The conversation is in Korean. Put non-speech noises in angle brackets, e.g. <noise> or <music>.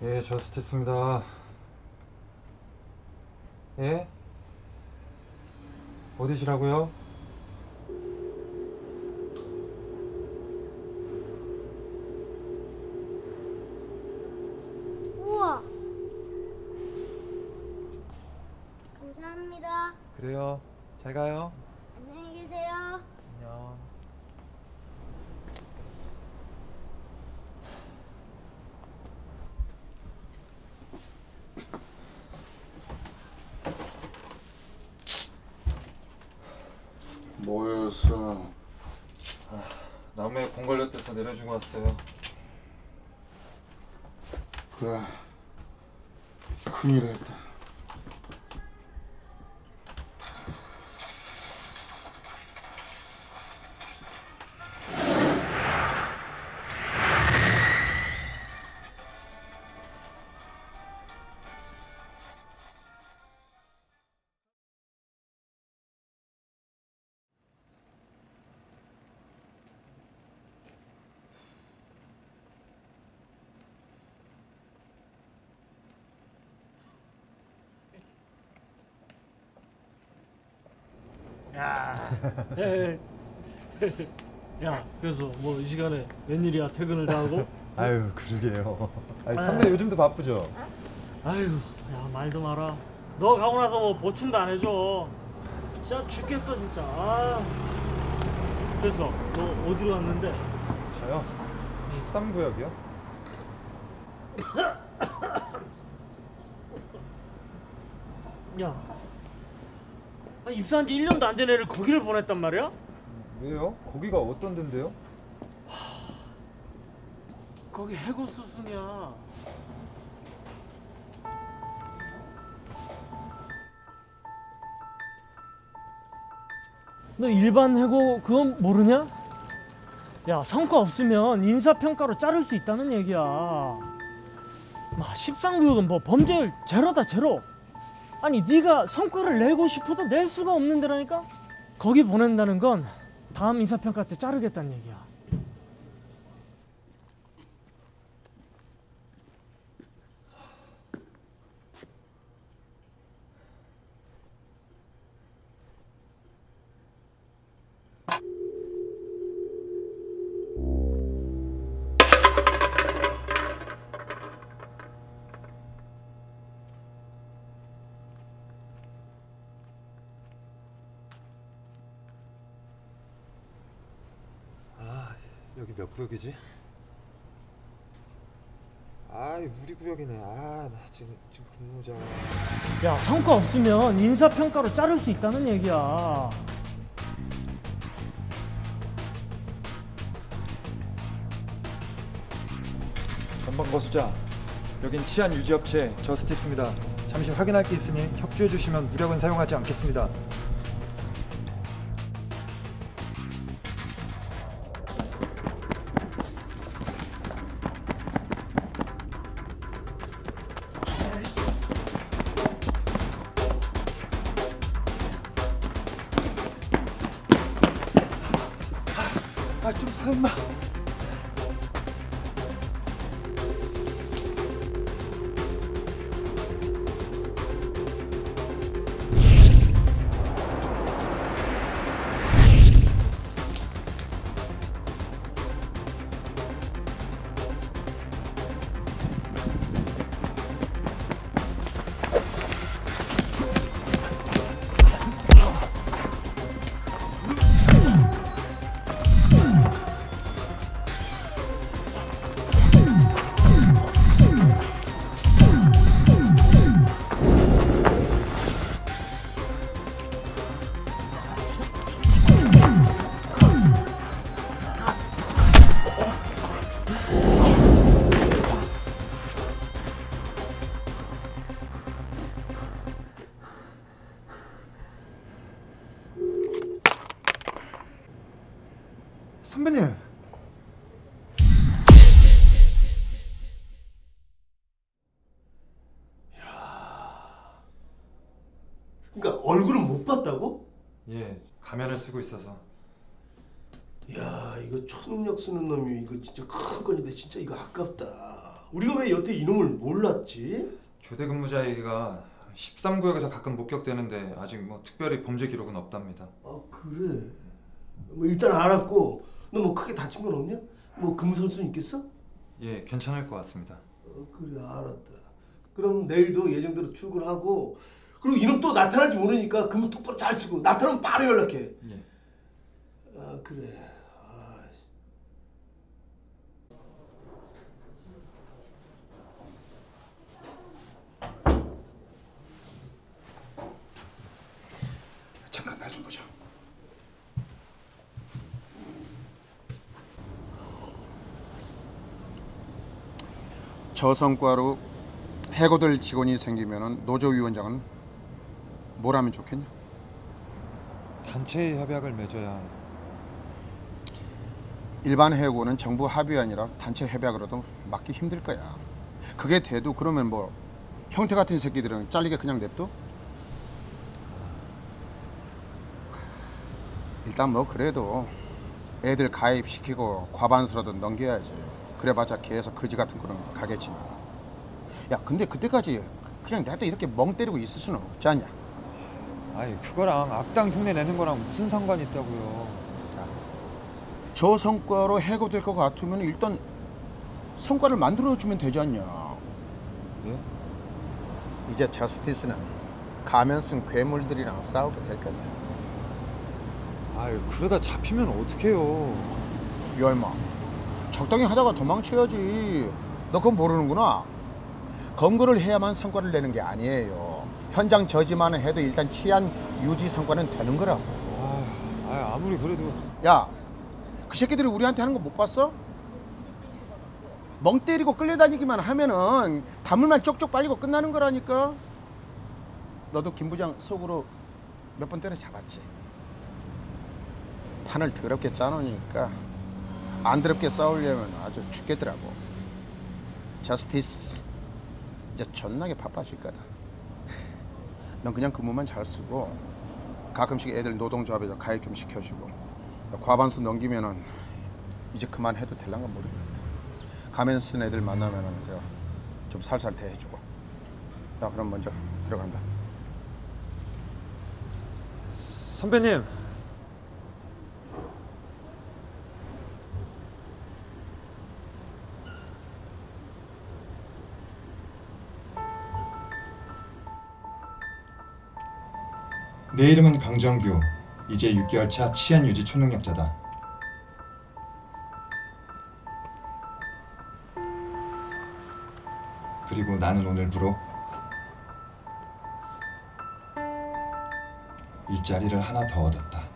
예, 저스티스입니다. 예? 어디시라고요? 우와. 감사합니다. 그래요. 잘 가요. 안녕히 계세요. 안녕. 뭐였어? 나무에 공 걸렸대서 내려주고 왔어요. 그래 큰일 했다 야, <laughs> 야, 그래서 뭐 이 시간에 웬일이야 퇴근을 다 하고? <laughs> 아유, 그러게요. 아니, 선배 요즘도 바쁘죠? 아이고, 야 말도 마라. 너 가고 나서 뭐 보충도 안 해줘. 진짜 죽겠어 진짜. 아. 그래서 너 어디로 왔는데? 저요? 13구역이요? <coughs> 야, 아, 입사한 지 1년도 안 된 애를 거기를 보냈단 말이야? 왜요? 거기가 어떤 데인데요? 거기 해고 수순이야. 너 일반 해고 그건 모르냐? 야 성과 없으면 인사평가로 자를 수 있다는 얘기야. 마 13구역은 뭐 범죄율 제로다 제로. 아니 네가 성과를 내고 싶어도 낼 수가 없는 데라니까. 거기 보낸다는 건 다음 인사평가 때 자르겠다는 얘기야. 구역이지? 아, 우리 구역이네. 아, 나 지금 지금 근무자. 야 성과 없으면 인사평가로 자를 수 있다는 얘기야 전방 거수자. 여긴 치안 유지 업체 저스티스입니다. 잠시 확인할 게 있으니 협조해 주시면 무력은 사용하지 않겠습니다. 아, 좀 선배님. 그러니까 얼굴은 못 봤다고? 예, 가면을 쓰고 있어서. 야 이거 초능력 쓰는 놈이 이거 진짜 큰 건인데 진짜 이거 아깝다. 우리가 왜 여태 이놈을 몰랐지? 교대 근무자 얘기가 13구역에서 가끔 목격되는데 아직 뭐 특별히 범죄 기록은 없답니다. 아 그래. 뭐 일단 알았고 너 뭐 크게 다친 건 없냐? 뭐 금설순 있겠어? 예, 괜찮을 것 같습니다. 어, 그래 알았다. 그럼 내일도 예정대로 출근하고 그리고 이놈 또 나타날지 모르니까 그럼 똑바로 잘 쓰고 나타나면 바로 연락해. 예. 아 그래. 아, 씨. 잠깐 나 좀 보자. 저 성과로 해고될 직원이 생기면은 노조 위원장은 뭘 하면 좋겠냐? 단체 협약을 맺어야 일반 해고는 정부 합의 아니라 단체 협약으로도 막기 힘들 거야. 그게 돼도 그러면 뭐 형태 같은 새끼들은 잘리게 그냥 냅둬? 일단 뭐 그래도 애들 가입시키고 과반수라도 넘겨야지. 그래봤자 계속 거지 같은 거는 가겠지. 야 근데 그때까지 그냥 내가 이렇게 멍 때리고 있을 수는 없지 않냐? 아이 그거랑 악당 흉내 내는 거랑 무슨 상관이 있다고요? 저 성과로 해고될 것 같으면 일단 성과를 만들어주면 되지 않냐? 예? 이제 저스티스는 가면 쓴 괴물들이랑 싸우게 될 거다. 아유 그러다 잡히면 어떡해요? 이 얼마 적당히 하다가 도망쳐야지. 너 그건 모르는구나. 검거를 해야만 성과를 내는 게 아니에요. 현장 저지만 해도 일단 치안 유지 성과는 되는 거라고. 아, 아 아무리 그래도 야, 그 새끼들이 우리한테 하는 거 못 봤어? 멍 때리고 끌려다니기만 하면은 단물만 쪽쪽 빨리고 끝나는 거라니까. 너도 김 부장 속으로 몇 번 때려 잡았지. 판을 더럽게 짜놓으니까 안 더럽게 싸우려면 아주 죽겠더라고. 저스티스 이제 존나게 바빠질 거다. 넌 그냥 근무만 잘 쓰고 가끔씩 애들 노동조합에서 가입 좀 시켜주고 과반수 넘기면은 이제 그만해도 될란가 모르겠다. 가면 쓴 애들 만나면은 그좀 살살 대해주고. 나 그럼 먼저 들어간다. 선배님 내 이름은 강정규. 이제 6개월 차 치안 유지 초능력자다. 그리고 나는 오늘부로 이 자리를 하나 더 얻었다.